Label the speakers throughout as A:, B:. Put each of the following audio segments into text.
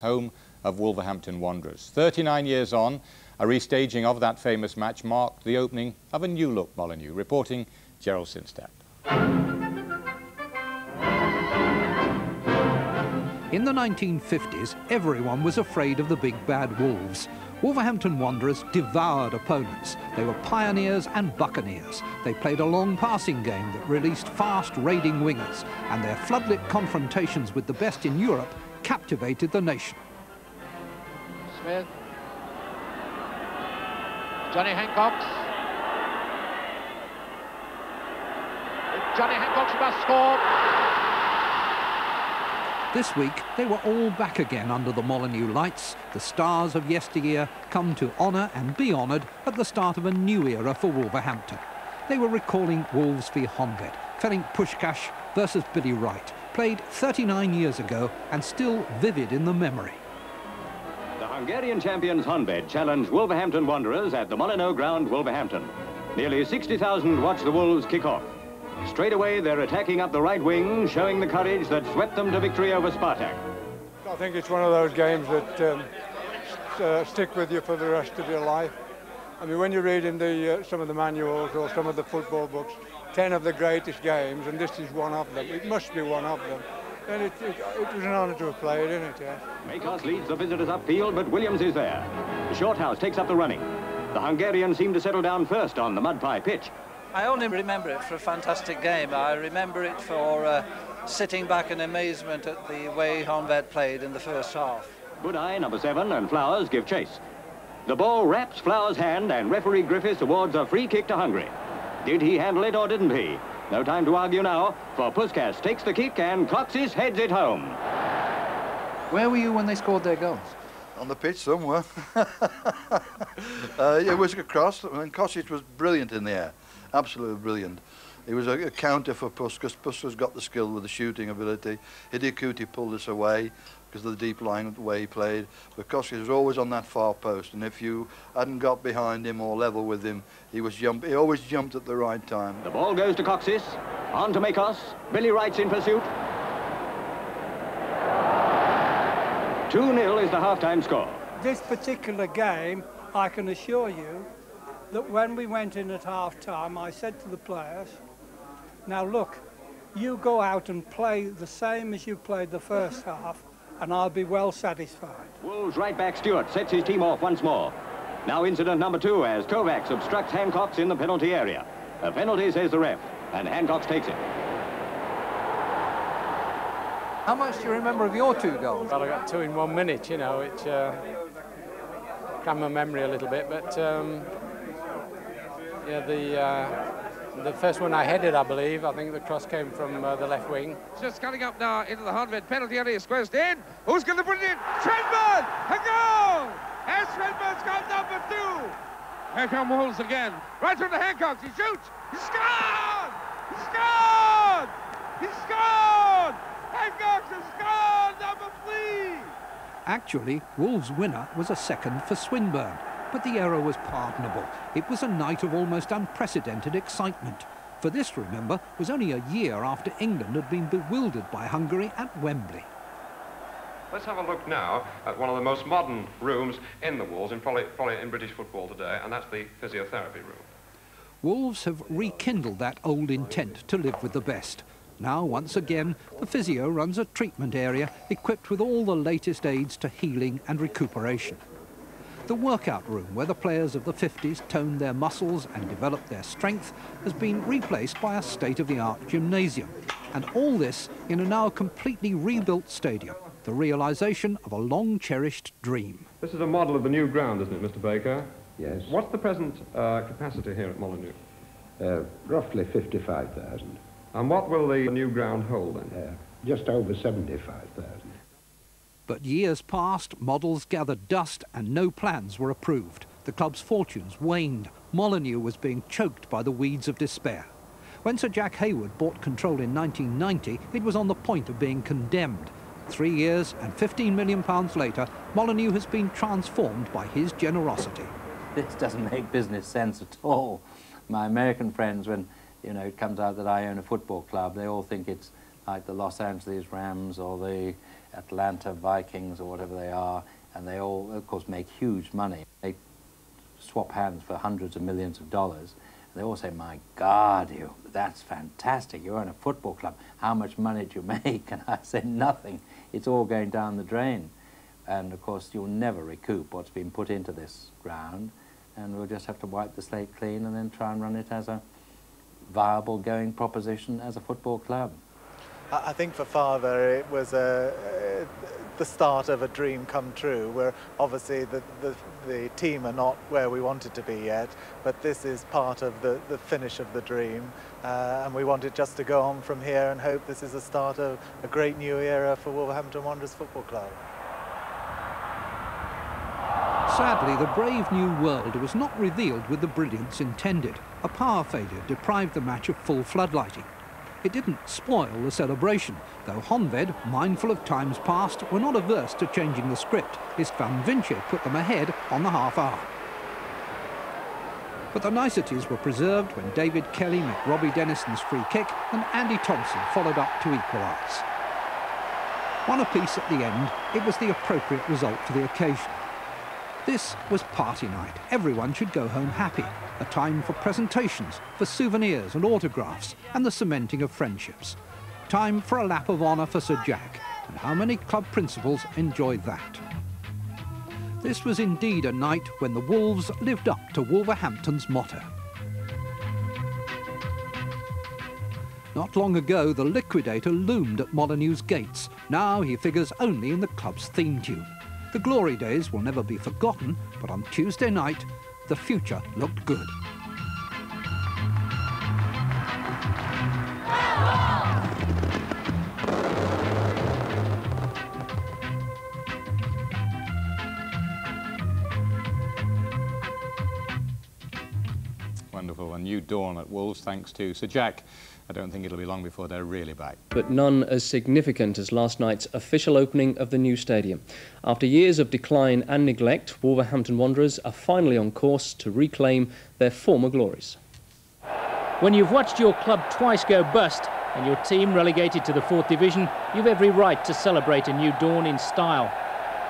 A: home of Wolverhampton Wanderers. 39 years on, a restaging of that famous match marked the opening of a new look Molineux. Reporting Gerald Sinstadt.
B: In the 1950s, everyone was afraid of the big bad Wolves. Wolverhampton Wanderers devoured opponents. They were pioneers and buccaneers. They played a long passing game that released fast raiding wingers, and their floodlit confrontations with the best in Europe captivated the nation.
C: Smith. Johnny Hancock. Johnny Hancock must score.
B: This week, they were all back again under the Molineux lights. The stars of yesteryear come to honour and be honoured at the start of a new era for Wolverhampton. They were recalling Wolves v Honved, Ferenc Puskás versus Billy Wright, played 39 years ago and still vivid in the memory.
D: The Hungarian champions Honved challenge Wolverhampton Wanderers at the Molineux ground, Wolverhampton. Nearly 60,000 watch the Wolves kick off. Straight away, they're attacking up the right wing, showing the courage that swept them to victory over Spartak.
E: I think it's one of those games that um, uh, stick with you for the rest of your life. I mean, when you read in the, uh, some of the manuals or some of the football books, 10 of the greatest games, and this is one of them. It must be one of them. And it, it, it was an honour to have played, isn't it, yeah?
D: Machos leads the visitors upfield, but Williams is there. Shorthouse takes up the running. The Hungarians seem to settle down first on the mud pie pitch.
F: I only remember it for a fantastic game. I remember it for uh, sitting back in amazement at the way Honved played in the first half.
D: Budai, number seven, and Flowers give chase. The ball wraps Flowers' hand, and referee Griffiths awards a free kick to Hungary. Did he handle it or didn't he? No time to argue now, for Puskás takes the kick and Kocsis heads it home.
F: Where were you when they scored their goals?
G: On the pitch somewhere. uh, it was a cross, and Kocsis was brilliant in the air. Absolutely brilliant. He was a, a counter for Puskás. Puskás got the skill with the shooting ability. Hidegkuti pulled us away because of the deep line the way he played. But Kocsis was always on that far post, and if you hadn't got behind him or level with him, he was jump. He always jumped at the right time.
D: The ball goes to Kocsis. On to Machos. Billy Wright's in pursuit. 2-0 is the half-time score.
H: This particular game, I can assure you that when we went in at half-time, I said to the players, now look, you go out and play the same as you played the first half, and I'll be well satisfied.
D: Wolves right back Stuart sets his team off once more. Now incident number two as Kovacs obstructs Hancock's in the penalty area. A penalty, says the ref, and Hancock takes it.
F: How much do you remember of your two goals?
I: Well, I got two in one minute, you know, it uh, can my memory a little bit, but um, yeah, the uh, the first one I headed, I believe. I think the cross came from uh, the left wing.
J: Just coming up now into the Honved penalty area, squares in. Who's going to put it in? Swinbourne! A goal! And Swinbourne's got number two. Here come Wolves again. Right from the Hancock. He shoots. He scored! He scored! He scored! Hancock has scored! Number three!
B: Actually, Wolves' winner was a second for Swinburne but the error was pardonable. It was a night of almost unprecedented excitement. For this, remember, was only a year after England had been bewildered by Hungary at Wembley.
K: Let's have a look now at one of the most modern rooms in the Wolves, in probably, probably in British football today, and that's the physiotherapy room.
B: Wolves have rekindled that old intent to live with the best. Now, once again, the physio runs a treatment area equipped with all the latest aids to healing and recuperation. The workout room, where the players of the 50s toned their muscles and developed their strength, has been replaced by a state-of-the-art gymnasium. And all this in a now completely rebuilt stadium, the realisation of a long-cherished dream.
K: This is a model of the new ground, isn't it, Mr Baker?
L: Yes.
K: What's the present uh, capacity here at Molineux?
L: Uh, roughly 55,000.
K: And what will the new ground hold then?
L: Uh, just over 75,000.
B: But years passed, models gathered dust, and no plans were approved. The club's fortunes waned. Molineux was being choked by the weeds of despair. When Sir Jack Hayward bought control in 1990, it was on the point of being condemned. Three years and 15 million pounds later, Molineux has been transformed by his generosity.
M: This doesn't make business sense at all. My American friends, when you know it comes out that I own a football club, they all think it's like the Los Angeles Rams or the Atlanta Vikings or whatever they are, and they all, of course, make huge money. They swap hands for hundreds of millions of dollars. They all say, my God, you, that's fantastic. You own a football club. How much money do you make? And I say, nothing. It's all going down the drain. And of course, you'll never recoup what's been put into this ground. And we'll just have to wipe the slate clean and then try and run it as a viable going proposition as a football club.
N: I think for father it was a, uh, the start of a dream come true where obviously the, the, the, team are not where we wanted to be yet but this is part of the, the finish of the dream uh, and we wanted just to go on from here and hope this is the start of a great new era for Wolverhampton Wanderers Football Club.
B: Sadly, the brave new world was not revealed with the brilliance intended. A power failure deprived the match of full floodlighting. It didn't spoil the celebration, though Honved, mindful of times past, were not averse to changing the script. Istvan Vinci put them ahead on the half hour. But the niceties were preserved when David Kelly met Robbie Dennison's free kick and Andy Thompson followed up to equalise. One apiece at the end, it was the appropriate result for the occasion. This was party night. Everyone should go home happy. A time for presentations, for souvenirs and autographs, and the cementing of friendships. Time for a lap of honour for Sir Jack. And how many club principals enjoyed that? This was indeed a night when the Wolves lived up to Wolverhampton's motto. Not long ago, the liquidator loomed at Molineux's gates. Now he figures only in the club's theme tune. The glory days will never be forgotten, but on Tuesday night, the future looked good.
A: Wonderful. A new dawn at Wolves, thanks to Sir Jack. I don't think it'll be long before they're really back.
O: But none as significant as last night's official opening of the new stadium. After years of decline and neglect, Wolverhampton Wanderers are finally on course to reclaim their former glories.
P: When you've watched your club twice go bust and your team relegated to the fourth division, you've every right to celebrate a new dawn in style.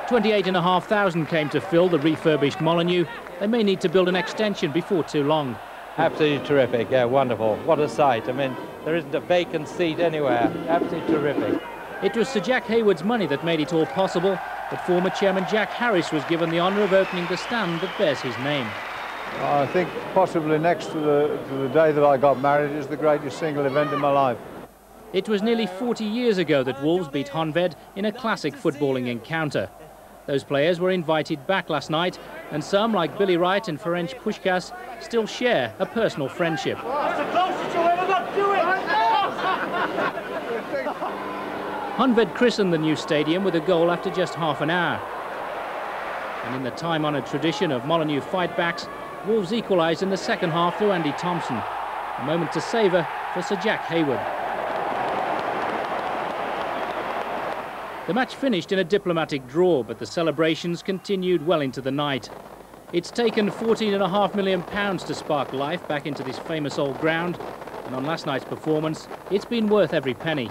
P: 28,500 came to fill the refurbished Molineux. They may need to build an extension before too long.
Q: Absolutely terrific, yeah, wonderful. What a sight. I mean, there isn't a vacant seat anywhere. Absolutely terrific.
P: It was Sir Jack Hayward's money that made it all possible, but former chairman Jack Harris was given the honour of opening the stand that bears his name.
R: I think possibly next to the, to the day that I got married is the greatest single event in my life.
P: It was nearly 40 years ago that Wolves beat Honved in a classic footballing encounter. Those players were invited back last night, and some, like Billy Wright and Ferenc Puskas, still share a personal friendship. Honved christened the new stadium with a goal after just half an hour. And in the time-honoured tradition of Molineux fightbacks, Wolves equalised in the second half through Andy Thompson. A moment to savour for Sir Jack Hayward. The match finished in a diplomatic draw, but the celebrations continued well into the night. It's taken £14.5 million to spark life back into this famous old ground, and on last night's performance, it's been worth every penny.